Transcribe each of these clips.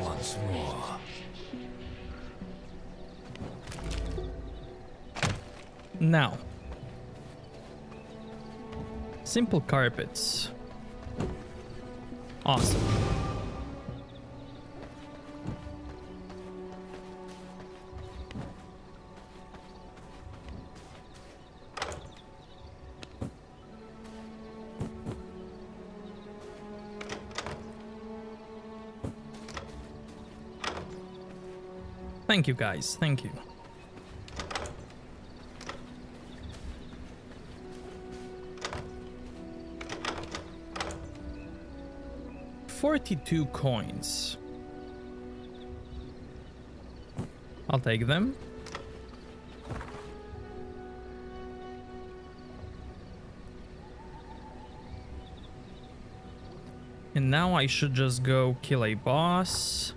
once more. Now. Simple carpets. Awesome. Thank you guys, thank you. Forty-two coins. I'll take them. And now I should just go kill a boss.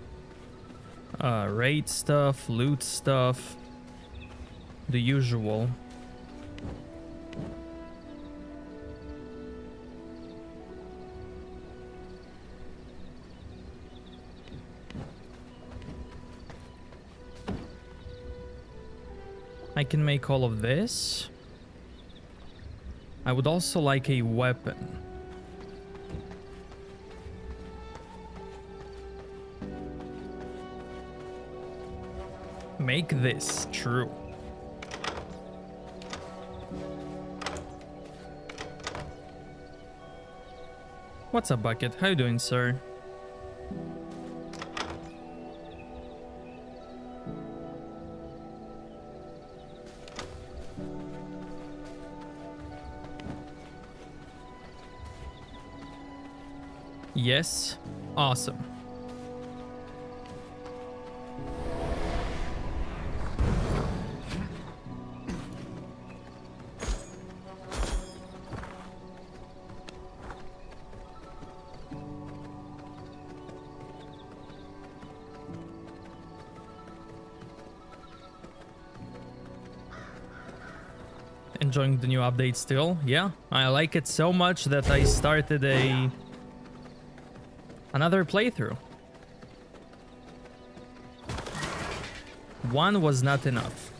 Uh, raid stuff, loot stuff. The usual. I can make all of this. I would also like a weapon. Make this true. What's up, Bucket? How you doing, sir? Yes. Awesome. Enjoying the new update still? Yeah, I like it so much that I started a another playthrough. One was not enough.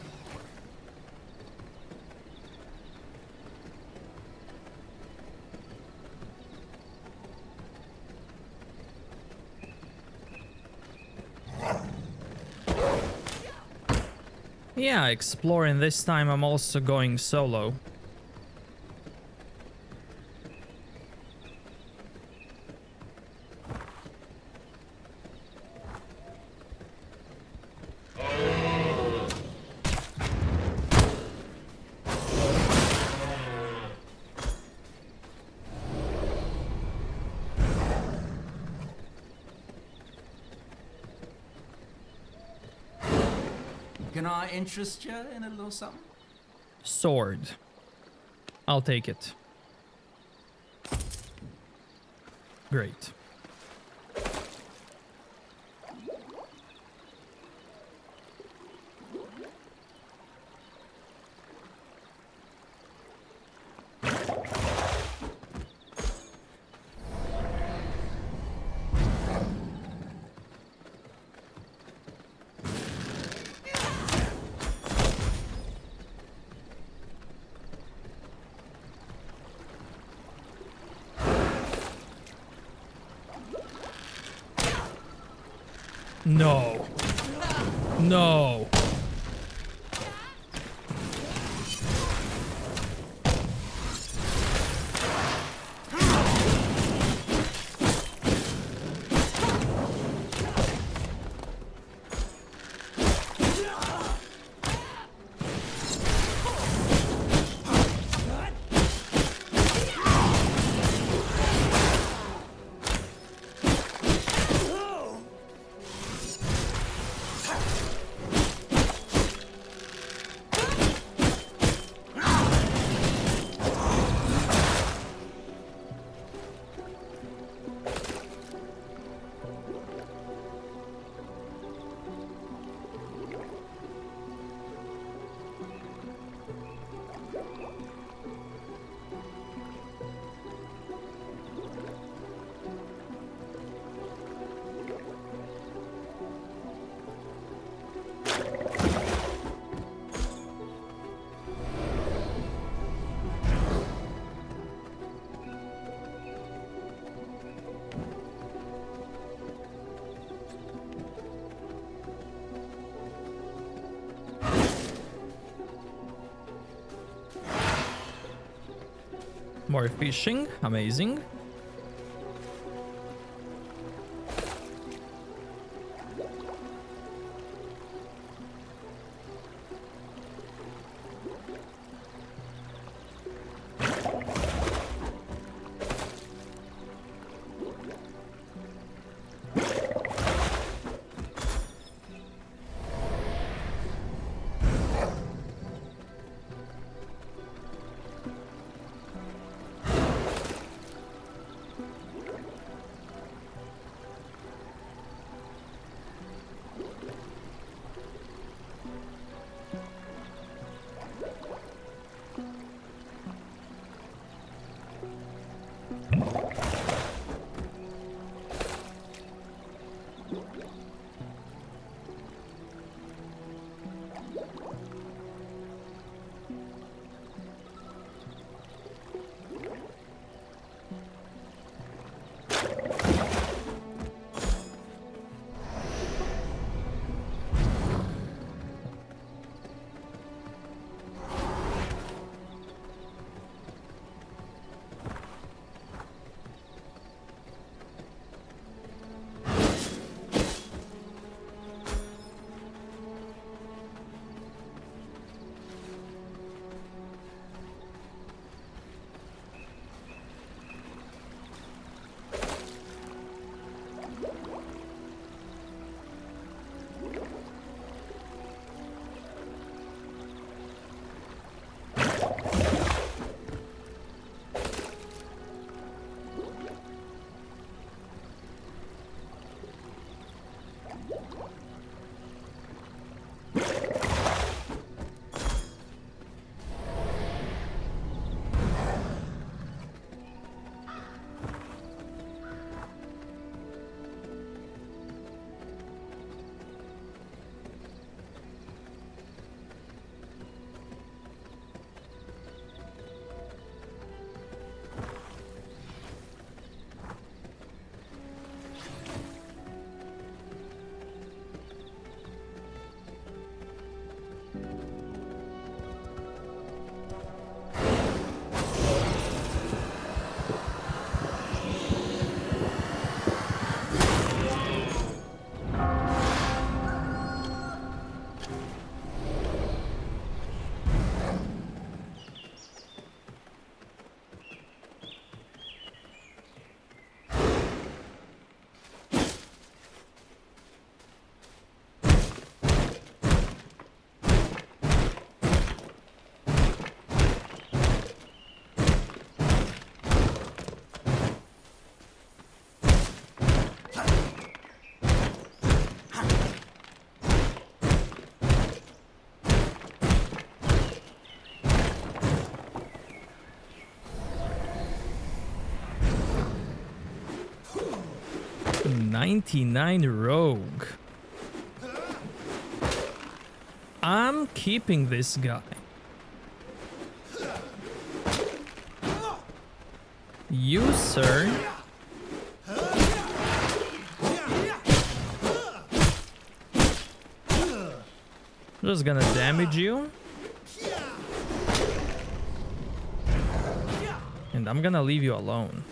Yeah, exploring this time I'm also going solo. Can I interest you in a little something? Sword. I'll take it. Great. No. More fishing, amazing. Ninety-nine rogue. I'm keeping this guy. You, sir. Just gonna damage you. And I'm gonna leave you alone.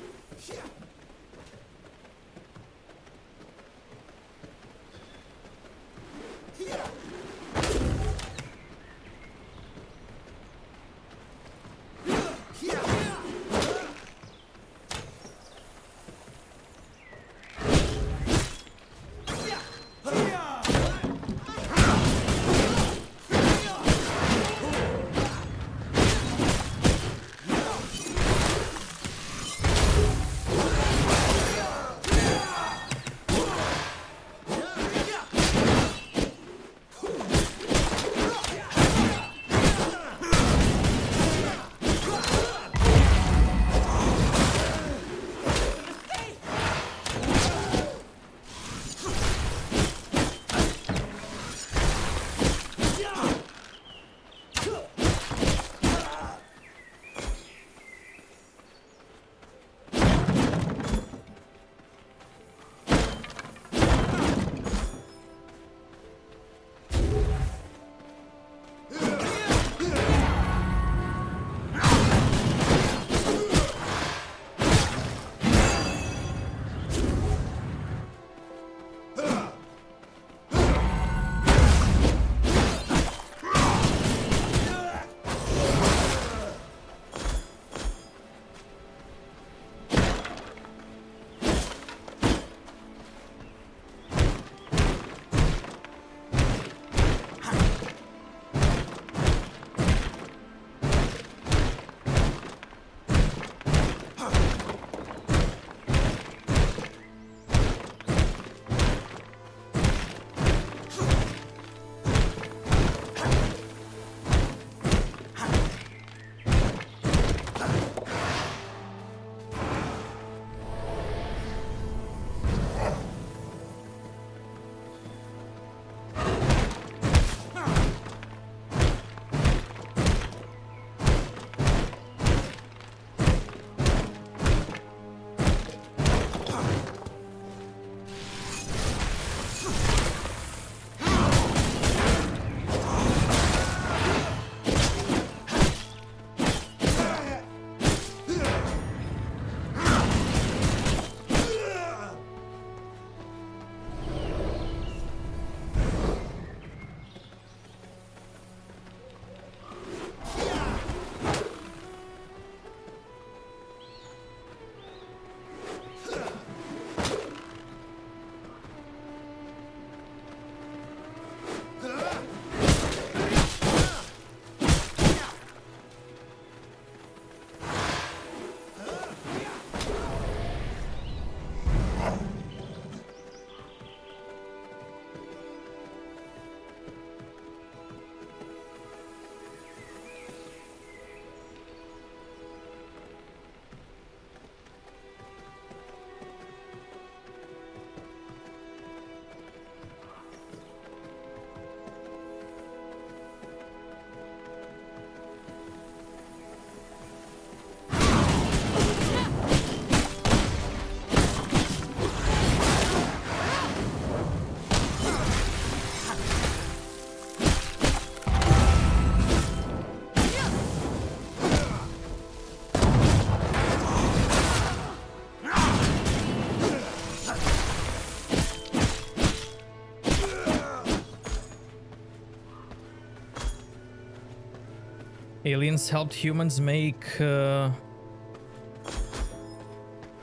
Aliens helped humans make uh,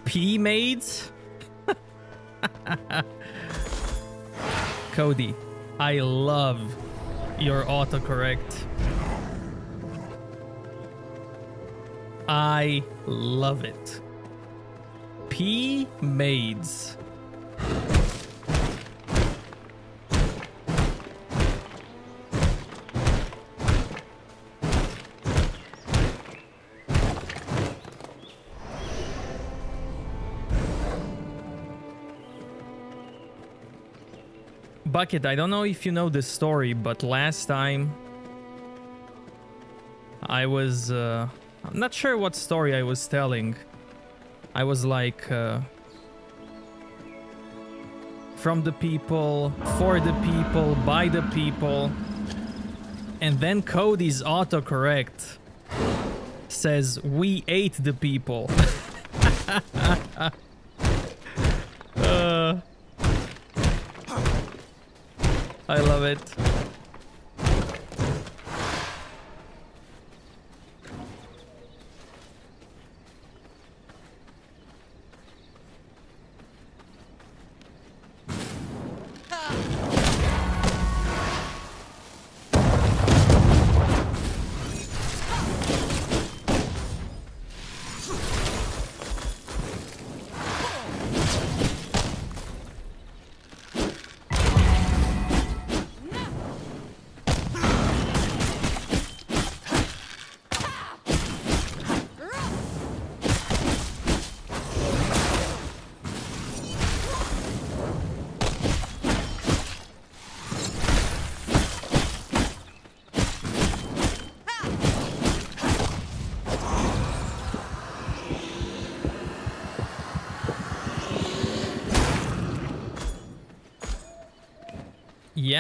pea maids? Cody, I love your autocorrect. I love it. P maids. Bucket, I don't know if you know this story, but last time I was uh, I'm not sure what story I was telling. I was like uh, from the people, for the people, by the people. And then Cody's autocorrect says we ate the people. I love it.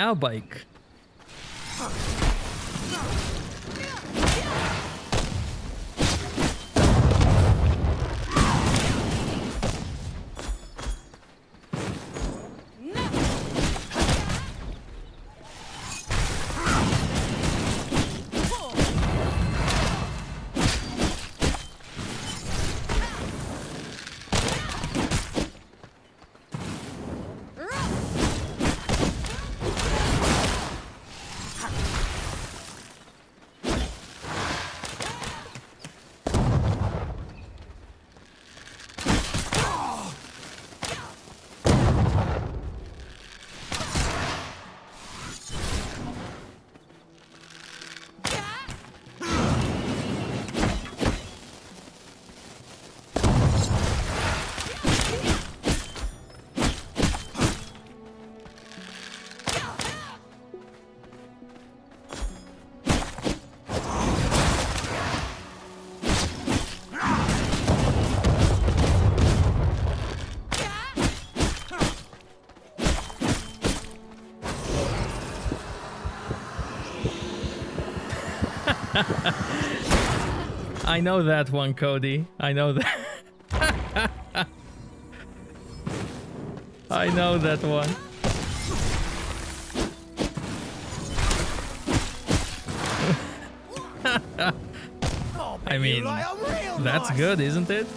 Yeah, bike. I know that one, Cody. I know that. I know that one. I mean, that's good, isn't it?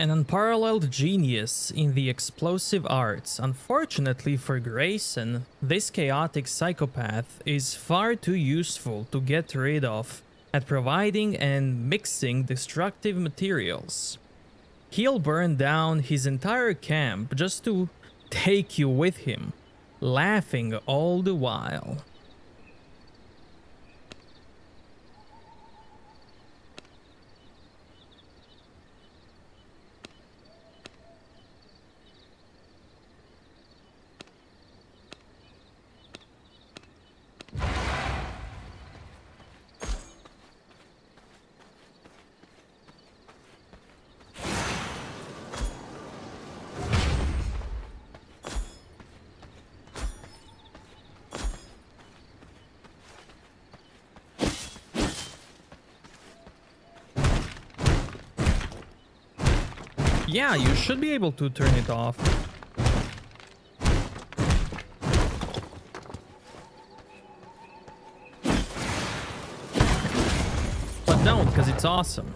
An unparalleled genius in the explosive arts. Unfortunately for Grayson, this chaotic psychopath is far too useful to get rid of at providing and mixing destructive materials. He'll burn down his entire camp just to take you with him, laughing all the while. Yeah, you should be able to turn it off. But don't, because it's awesome.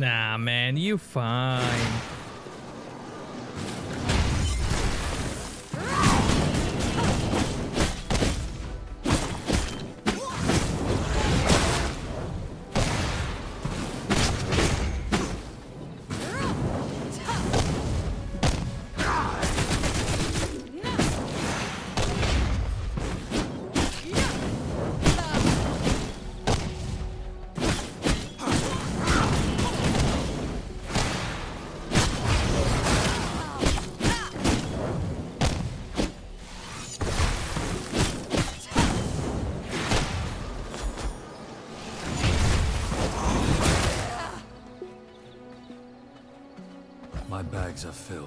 Nah, man, you fine. Are filled.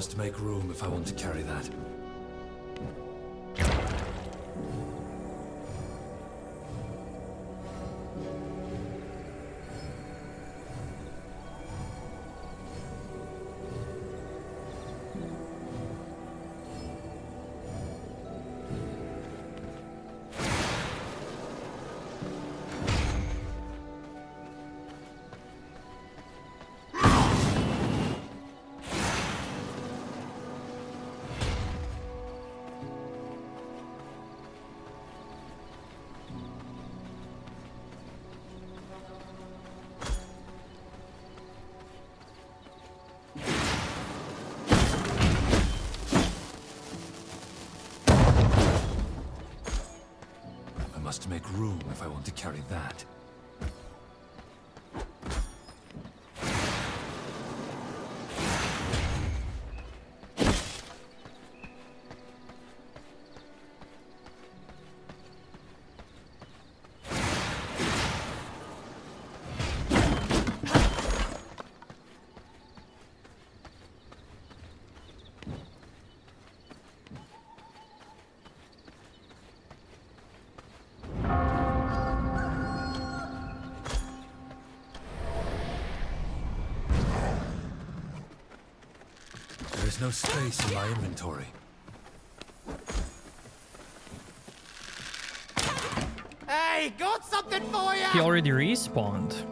Must make room if I want to carry that. There is no space in my inventory. Hey, got something for you! He already respawned.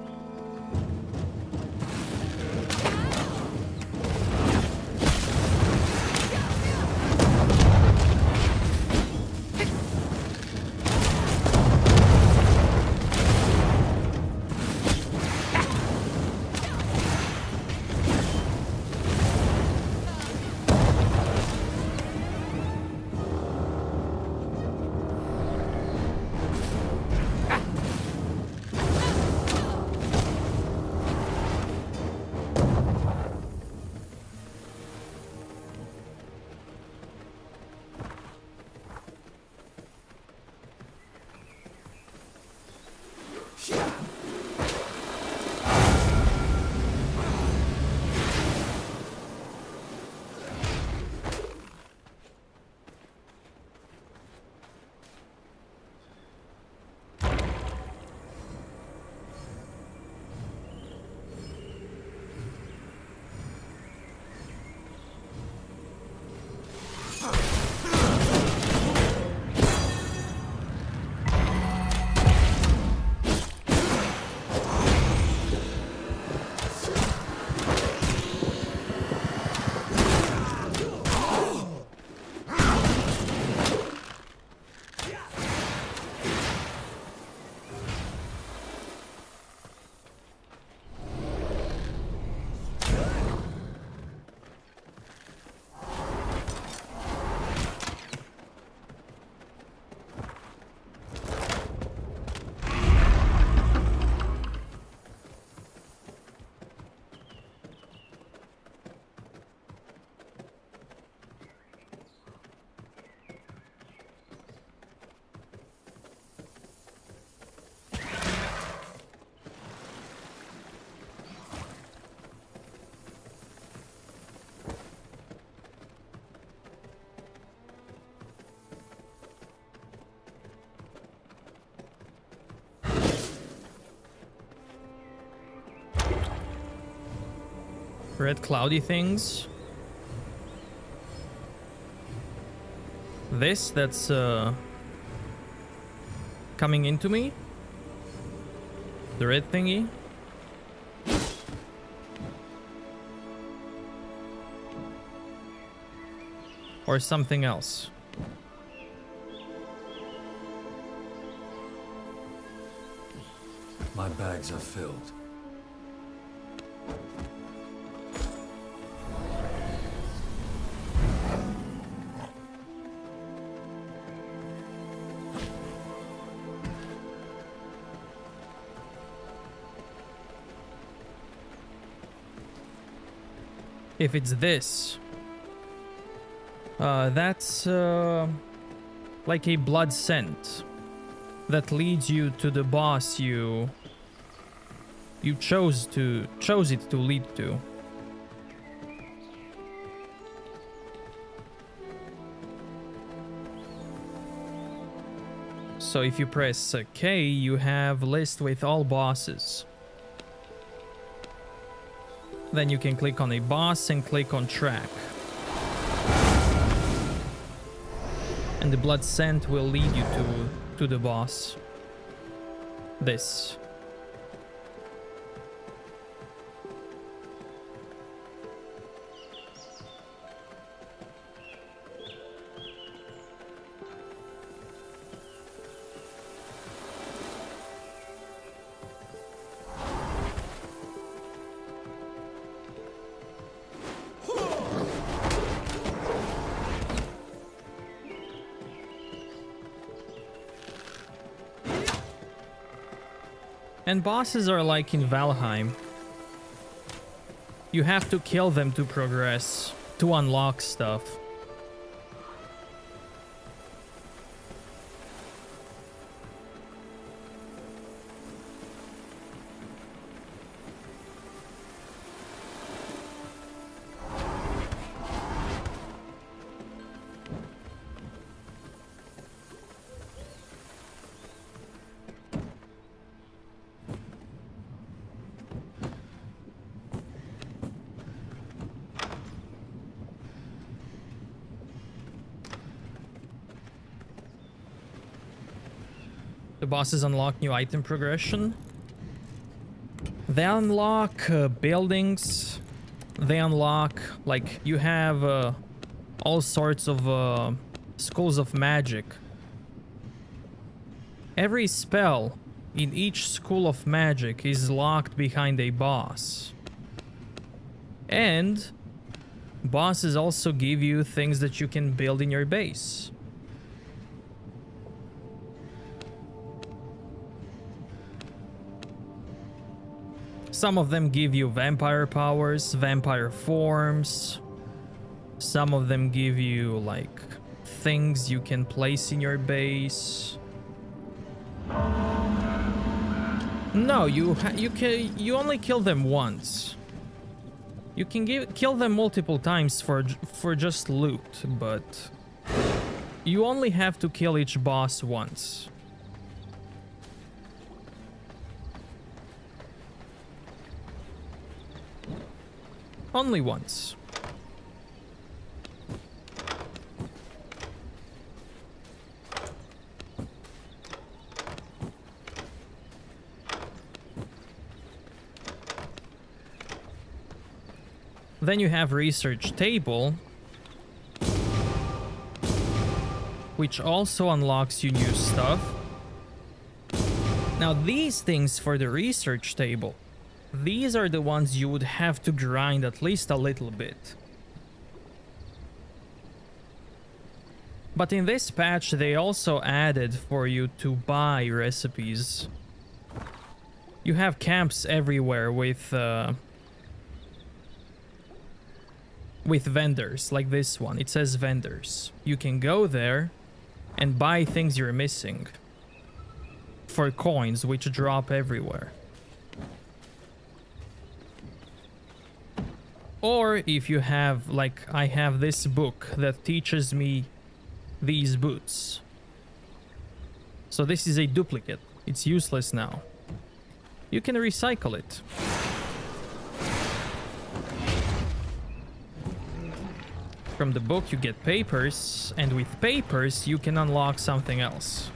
Red cloudy things. This that's uh coming into me. The red thingy. Or something else. My bags are filled. If it's this, uh, that's uh, like a blood scent that leads you to the boss you you chose to chose it to lead to. So if you press K, you have list with all bosses. Then you can click on a boss and click on track. And the blood scent will lead you to, to the boss. This. And bosses are like in Valheim. You have to kill them to progress, to unlock stuff. The bosses unlock new item progression. They unlock uh, buildings. They unlock, like, you have uh, all sorts of uh, schools of magic. Every spell in each school of magic is locked behind a boss. And bosses also give you things that you can build in your base. Some of them give you vampire powers, vampire forms. Some of them give you like things you can place in your base. No, you you can you only kill them once. You can give, kill them multiple times for for just loot, but you only have to kill each boss once. Only once. Then you have research table, which also unlocks you new stuff. Now these things for the research table these are the ones you would have to grind at least a little bit. But in this patch they also added for you to buy recipes. You have camps everywhere with uh, with vendors like this one. It says vendors. You can go there and buy things you're missing for coins which drop everywhere. Or if you have, like, I have this book that teaches me these boots. So this is a duplicate. It's useless now. You can recycle it. From the book you get papers, and with papers you can unlock something else.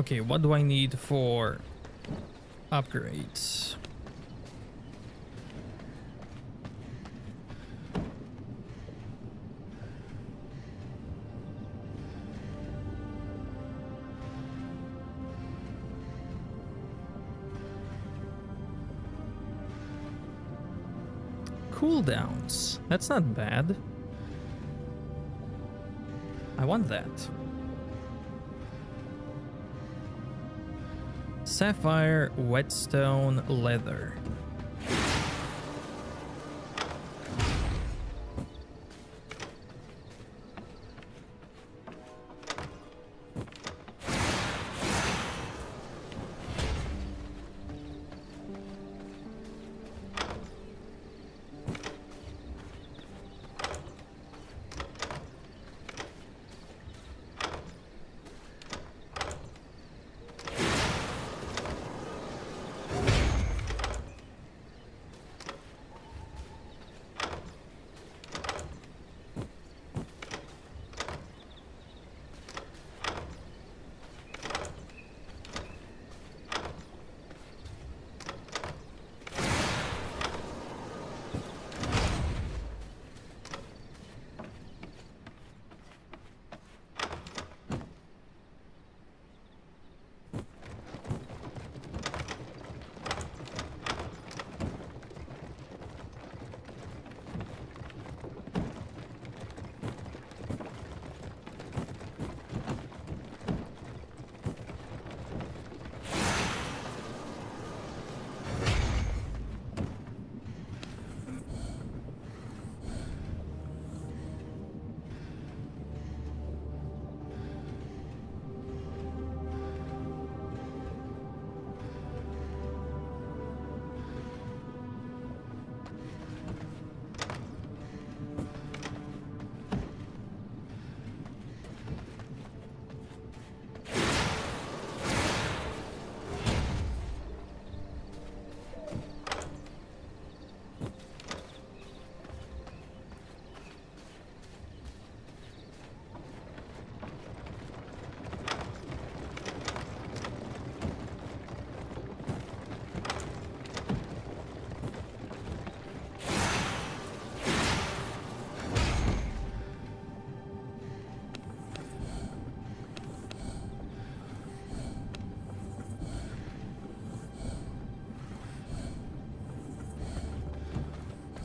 Okay, what do I need for upgrades? Cooldowns. That's not bad. I want that. Sapphire, whetstone, leather.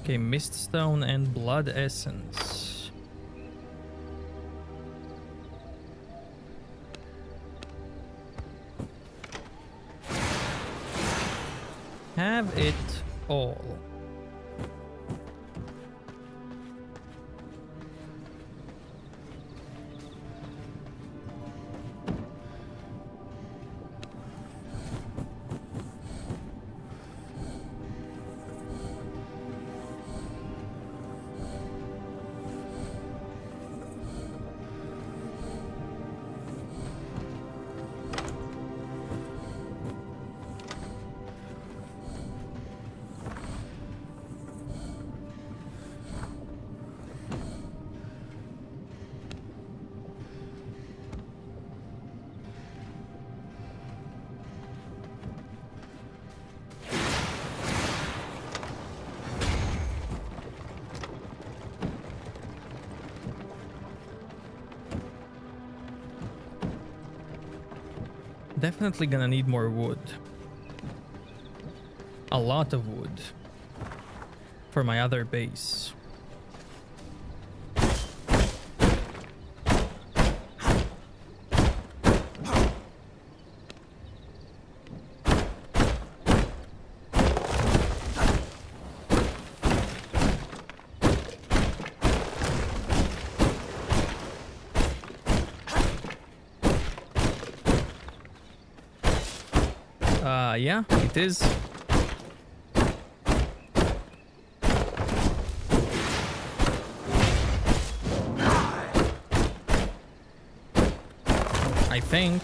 Okay, Miststone and Blood Essence. Have it Definitely gonna need more wood. A lot of wood. For my other base. Uh, yeah, it is. I think.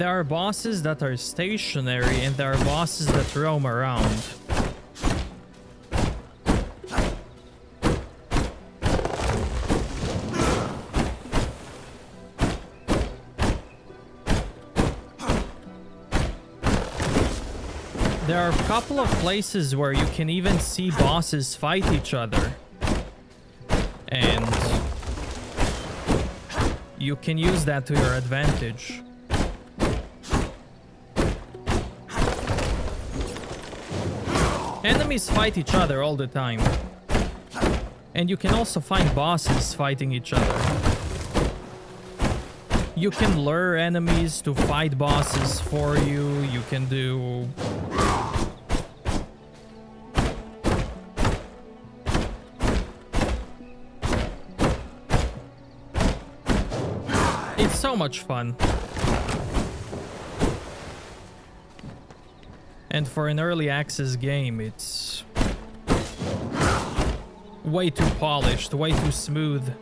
There are bosses that are stationary and there are bosses that roam around. There are a couple of places where you can even see bosses fight each other. And you can use that to your advantage. Enemies fight each other all the time. And you can also find bosses fighting each other. You can lure enemies to fight bosses for you. You can do... It's so much fun. And for an early access game, it's way too polished, way too smooth.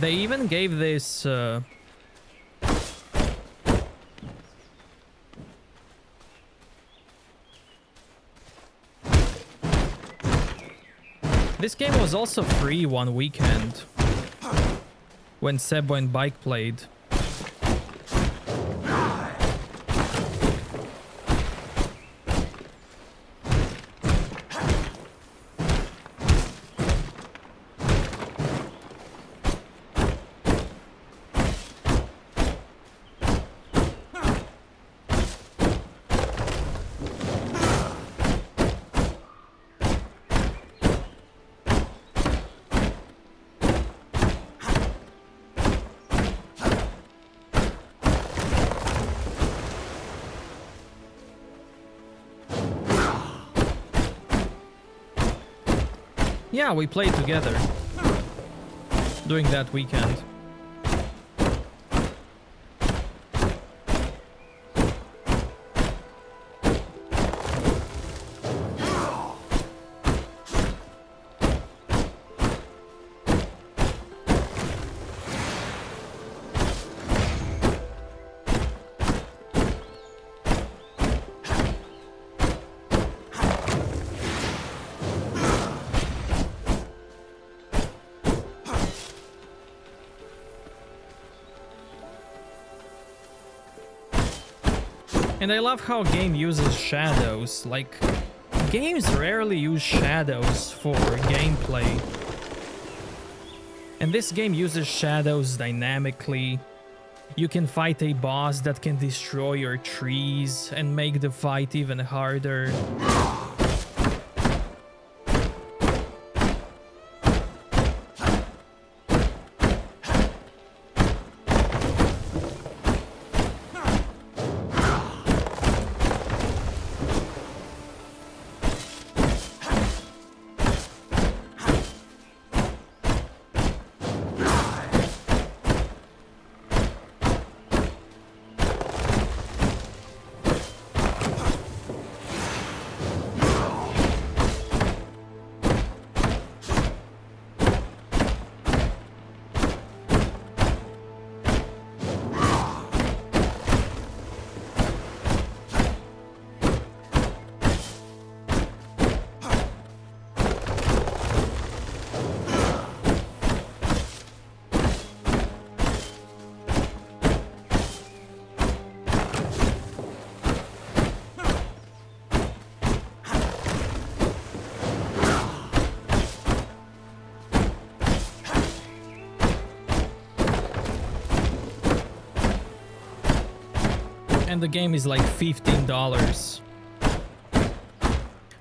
They even gave this... Uh, This game was also free one weekend when Seb and Bike played. Yeah, we played together during that weekend. And I love how game uses shadows. Like, games rarely use shadows for gameplay. And this game uses shadows dynamically. You can fight a boss that can destroy your trees and make the fight even harder. And the game is like $15.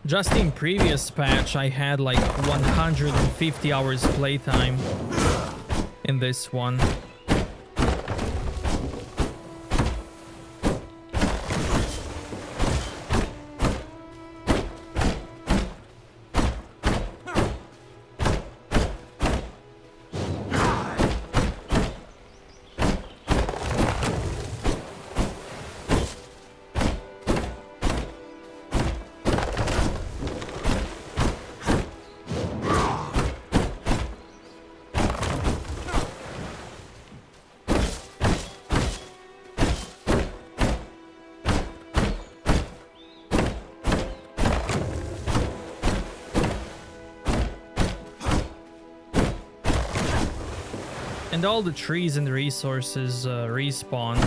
Just in previous patch, I had like 150 hours playtime in this one. All the trees and resources uh, respawn.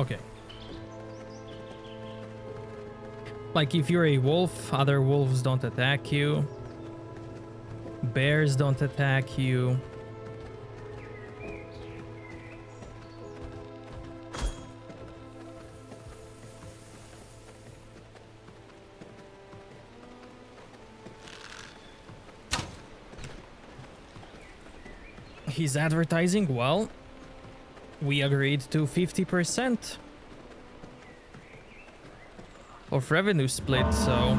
Okay. Like if you're a wolf, other wolves don't attack you. Bears don't attack you. He's advertising well. We agreed to 50% of revenue split, so.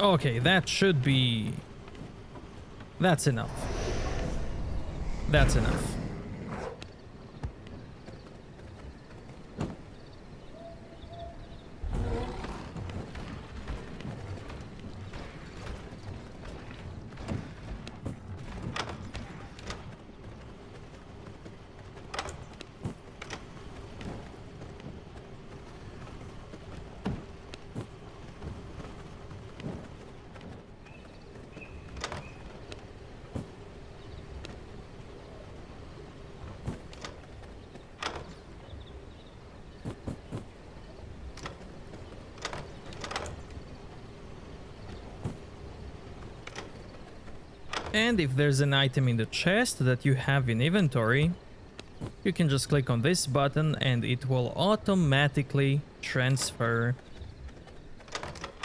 Okay, that should be... That's enough. That's enough. And if there's an item in the chest that you have in inventory, you can just click on this button and it will automatically transfer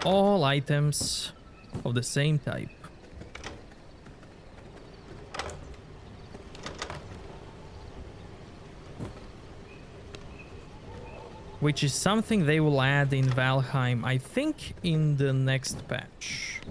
all items of the same type. Which is something they will add in Valheim, I think in the next patch.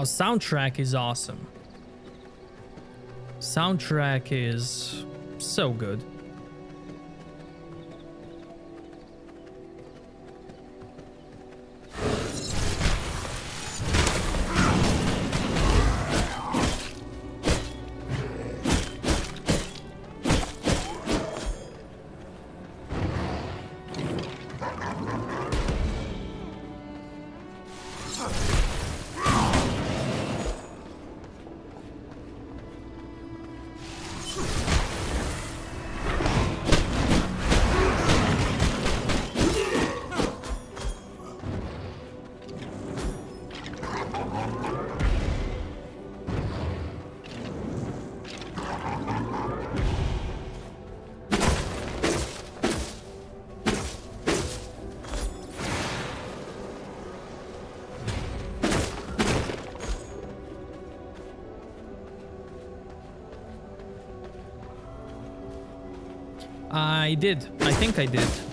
Now, soundtrack is awesome. Soundtrack is so good. I did. I think I did.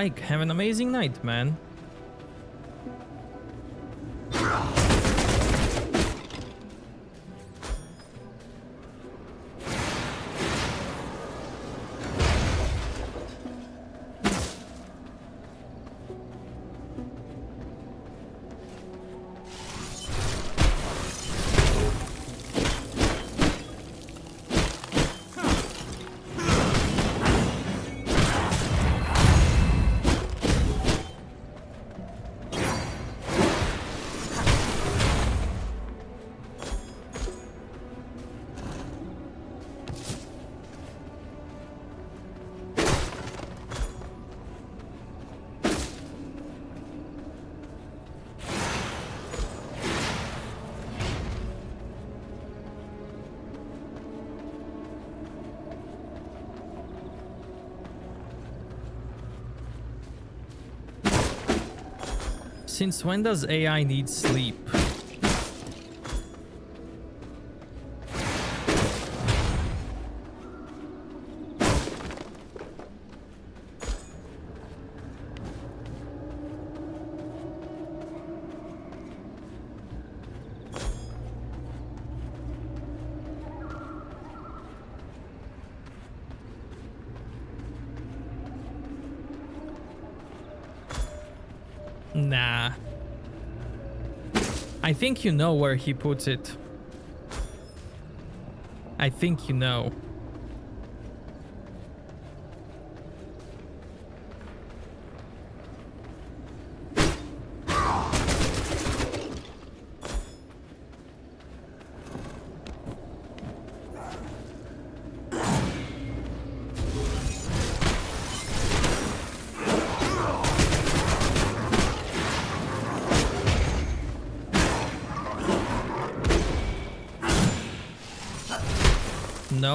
Bike, have an amazing night, man. Since when does AI need sleep? Nah. I think you know where he puts it. I think you know.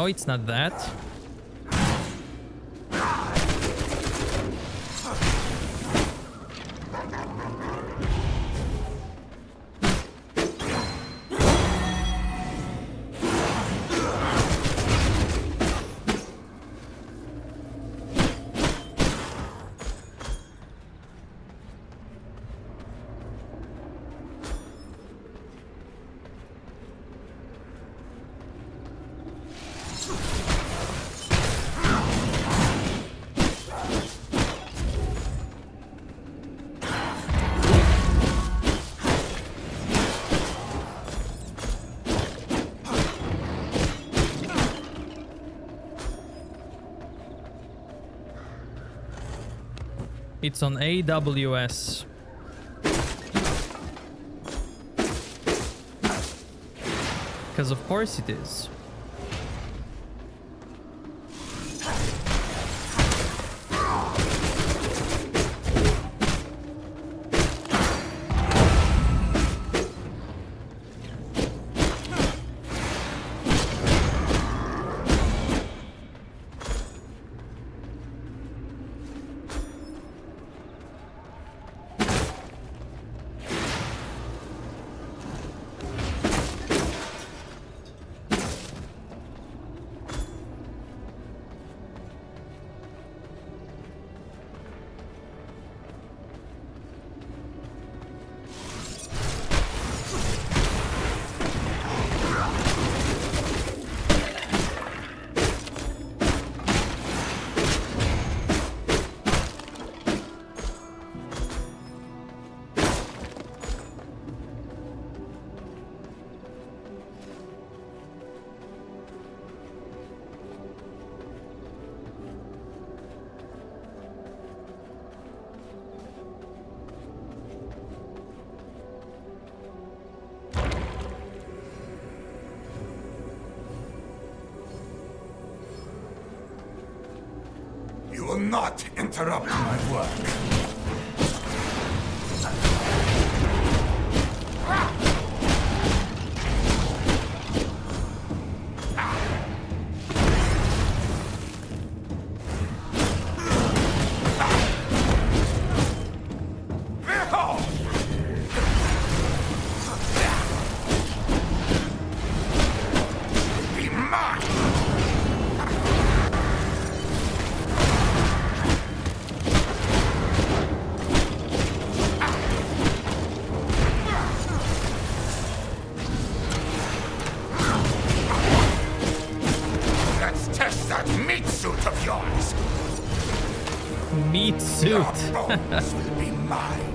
No, it's not that. It's on AWS. Because of course it is. Meat suit of yours! Meat Your suit. bones will be mine!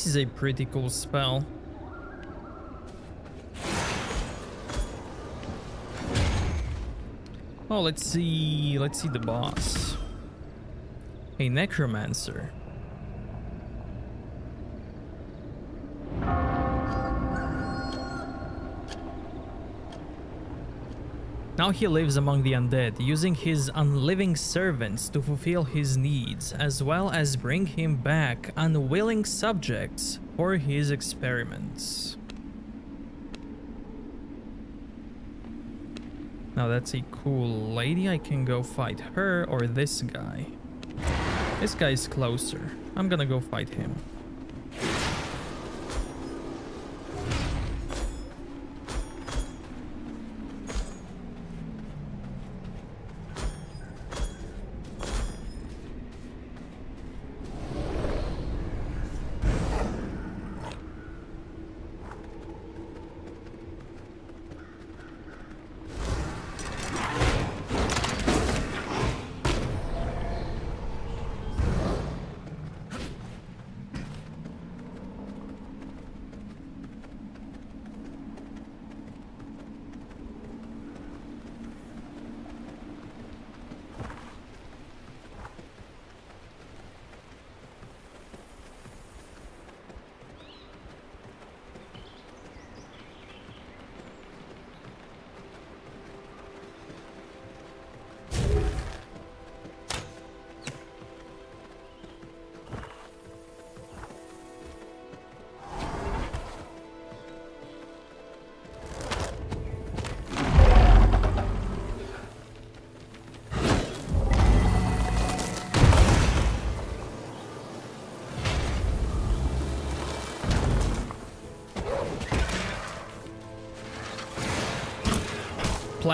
This is a pretty cool spell. Oh, let's see. Let's see the boss. A necromancer. Now he lives among the undead, using his unliving servants to fulfill his needs, as well as bring him back unwilling subjects for his experiments. Now that's a cool lady, I can go fight her or this guy. This guy's closer. I'm gonna go fight him.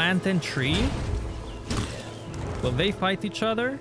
Plant and tree? Will they fight each other?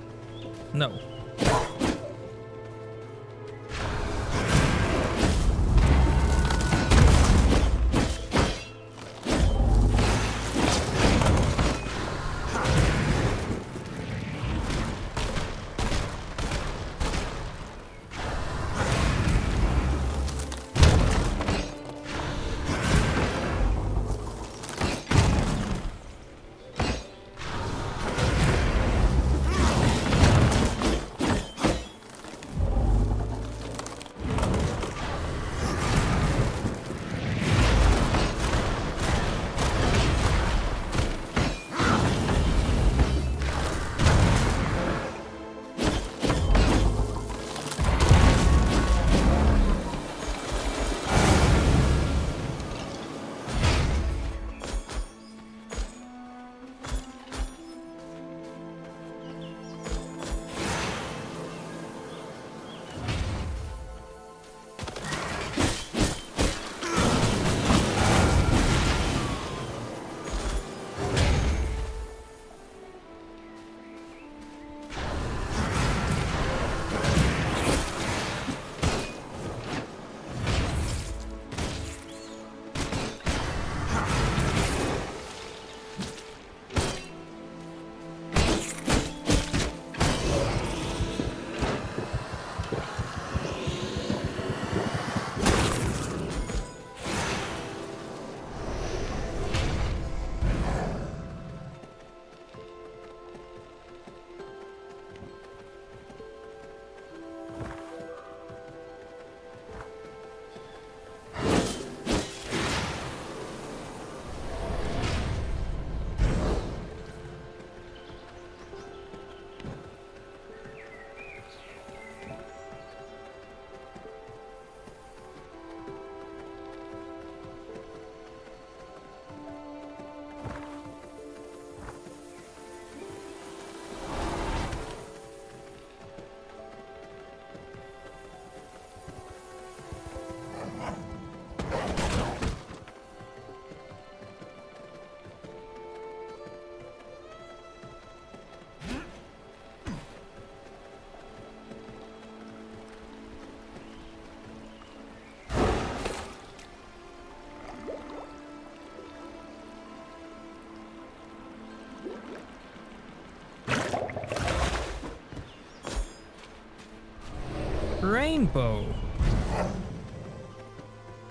Rainbow.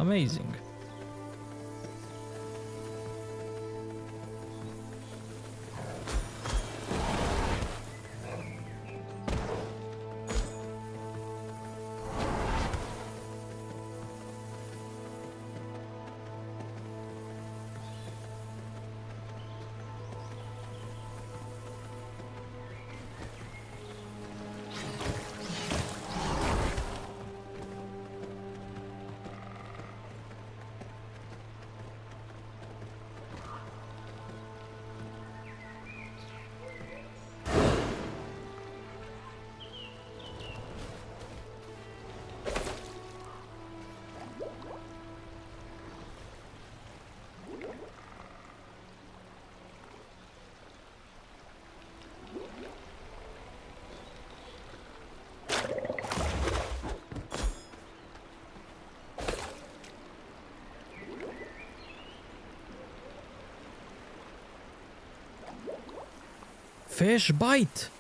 Amazing. Fish bite.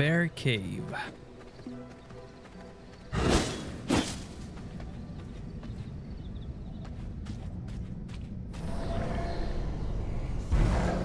Bear Cave.